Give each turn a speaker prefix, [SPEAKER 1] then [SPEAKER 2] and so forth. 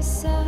[SPEAKER 1] yourself